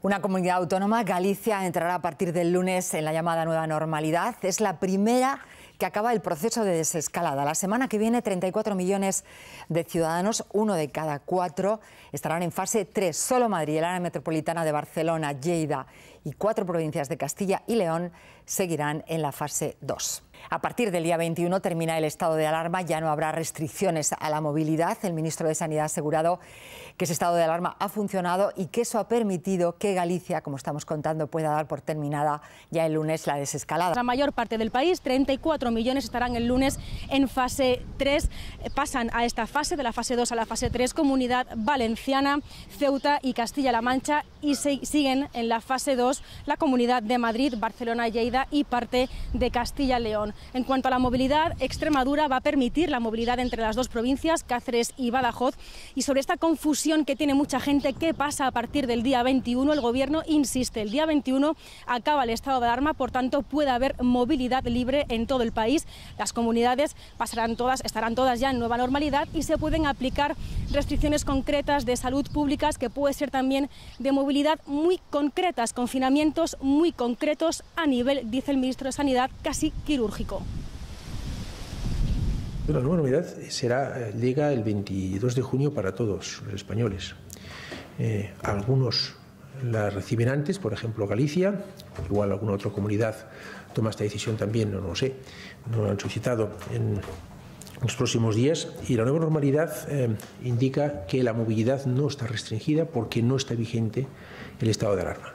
Una comunidad autónoma, Galicia, entrará a partir del lunes en la llamada nueva normalidad. Es la primera que acaba el proceso de desescalada. La semana que viene, 34 millones de ciudadanos, uno de cada cuatro, estarán en fase 3. Solo Madrid, el área metropolitana de Barcelona, Lleida y cuatro provincias de Castilla y León seguirán en la fase 2. A partir del día 21 termina el estado de alarma, ya no habrá restricciones a la movilidad. El ministro de Sanidad ha asegurado que ese estado de alarma ha funcionado y que eso ha permitido que Galicia, como estamos contando, pueda dar por terminada ya el lunes la desescalada. La mayor parte del país, 34 millones, estarán el lunes en fase 3. Pasan a esta fase, de la fase 2 a la fase 3, Comunidad Valenciana, Ceuta y Castilla-La Mancha y siguen en la fase 2 la Comunidad de Madrid, Barcelona, Lleida y parte de Castilla-León. En cuanto a la movilidad, Extremadura va a permitir la movilidad entre las dos provincias, Cáceres y Badajoz. Y sobre esta confusión que tiene mucha gente, ¿qué pasa a partir del día 21? El Gobierno insiste, el día 21 acaba el estado de alarma, por tanto puede haber movilidad libre en todo el país. Las comunidades pasarán todas, estarán todas ya en nueva normalidad y se pueden aplicar restricciones concretas de salud públicas que puede ser también de movilidad muy concretas, confinamientos muy concretos a nivel, dice el ministro de Sanidad, casi quirúrgico. La nueva novedad será, llega el 22 de junio para todos los españoles. Eh, algunos la reciben antes, por ejemplo Galicia, igual alguna otra comunidad toma esta decisión también, no, lo sé, no lo han solicitado en los próximos días y la nueva normalidad eh, indica que la movilidad no está restringida porque no está vigente el estado de alarma.